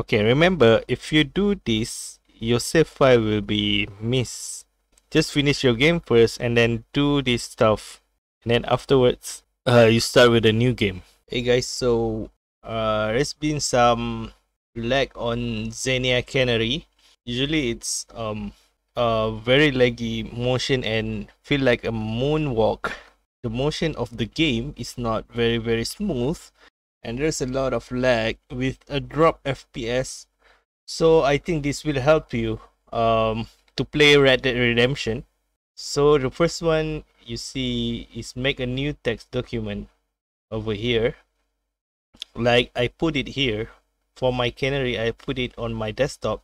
Okay, remember if you do this, your save file will be missed. Just finish your game first and then do this stuff. And then afterwards, uh, you start with a new game. Hey guys, so uh, there's been some lag on Xenia Canary. Usually it's um a very laggy motion and feel like a moonwalk. The motion of the game is not very very smooth and there's a lot of lag with a drop FPS. So I think this will help you um to play Red Dead Redemption. So the first one you see is make a new text document over here. Like I put it here for my canary I put it on my desktop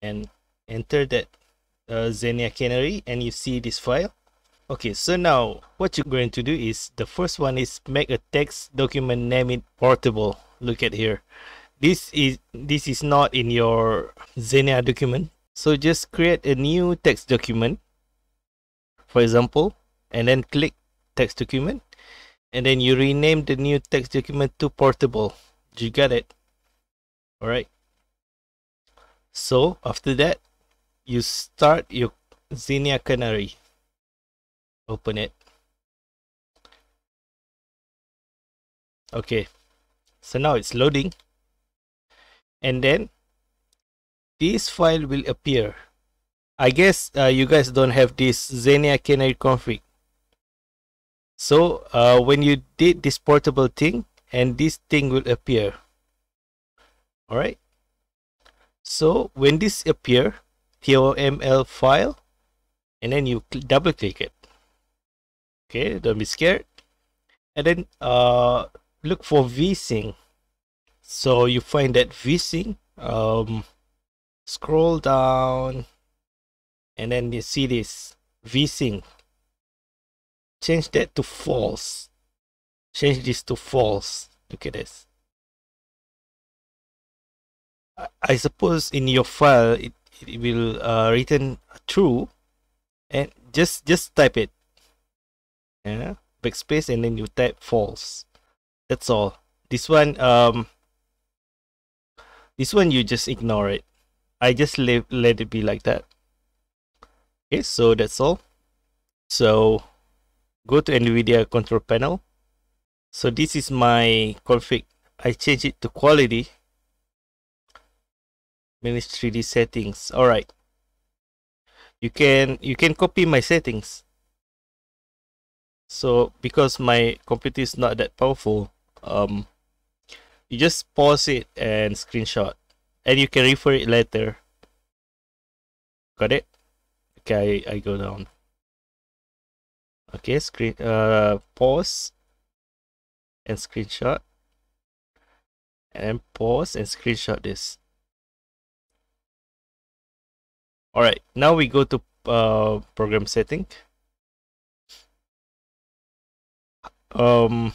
and enter that uh, Xenia canary and you see this file okay so now what you're going to do is the first one is make a text document name it portable. Look at here. This is this is not in your Xenia document. So just create a new text document for example and then click text document and then you rename the new text document to portable. Do you got it? All right so after that you start your Xenia Canary open it. Okay. So now it's loading. And then this file will appear. I guess uh, you guys don't have this Xenia Canary config. So uh, when you did this portable thing and this thing will appear. Alright. So when this appear toml file and then you double click it okay don't be scared. And then uh look for vsync. So you find that vsync um scroll down and then you see this vsync. Change that to false. Change this to false. Look at this. I suppose in your file it, it will uh, return true. And just just type it yeah backspace and then you type false. That's all. This one um this one you just ignore it. I just let, let it be like that. Okay so that's all. So go to NVIDIA control panel. So this is my config. I change it to quality. Manage 3d settings. All right. You can you can copy my settings so because my computer is not that powerful um you just pause it and screenshot. And you can refer it later. Got it? Okay I, I go down. Okay screen uh pause and screenshot. And pause and screenshot this. All right now we go to uh, program setting um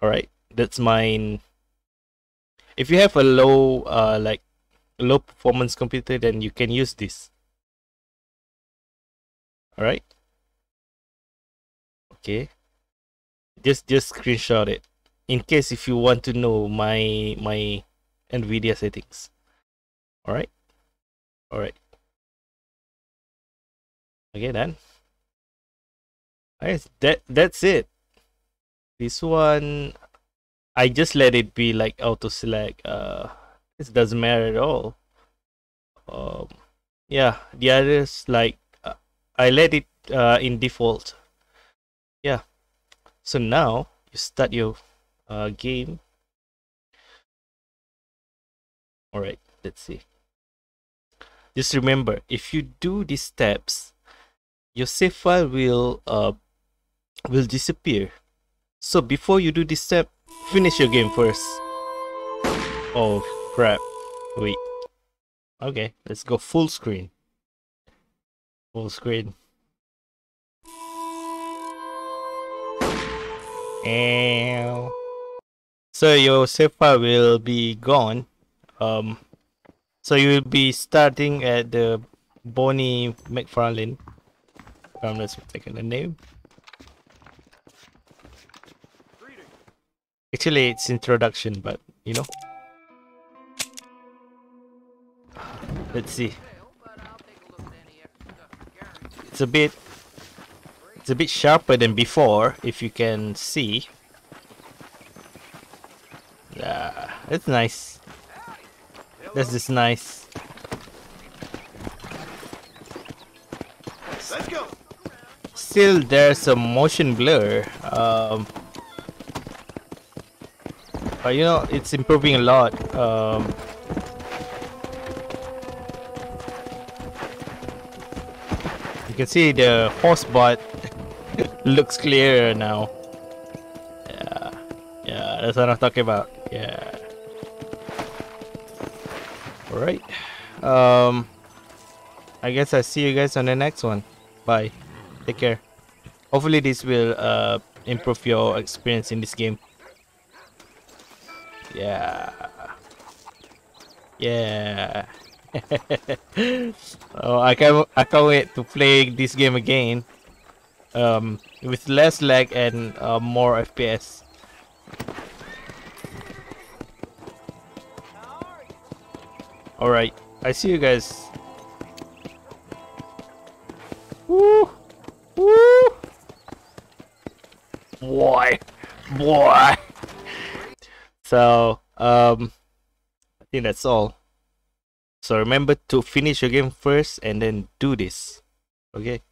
all right that's mine. If you have a low uh like low performance computer then you can use this. All right okay. Just just screenshot it. In case if you want to know my my nvidia settings. All right all right okay then Nice. that that's it this one I just let it be like auto select uh it doesn't matter at all. Um yeah the others like uh, I let it uh, in default. Yeah. So now you start your uh, game. All right let's see. Just remember if you do these steps your save file will uh will disappear so before you do this step finish your game first. Oh crap. Wait. Okay let's go full screen. Full screen. And so your save file will be gone. Um so you will be starting at the Bonnie MacFarlane. I'm not taking the name. Actually, it's introduction, but you know. Let's see. It's a bit it's a bit sharper than before if you can see. Yeah, it's nice. This is nice. Still there's a motion blur. Um but you know it's improving a lot. Um You can see the horse bot looks clearer now. Yeah, yeah, that's what I'm talking about. Yeah. Alright. Um, I guess I'll see you guys on the next one. Bye. Take care. Hopefully this will uh improve your experience in this game. Yeah. Yeah. oh, I can't I can't wait to play this game again. Um, with less lag and uh, more FPS. All right, I see you guys. Woo, woo, boy, boy. So, um, I think that's all. So remember to finish your game first and then do this. Okay?